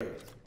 carries.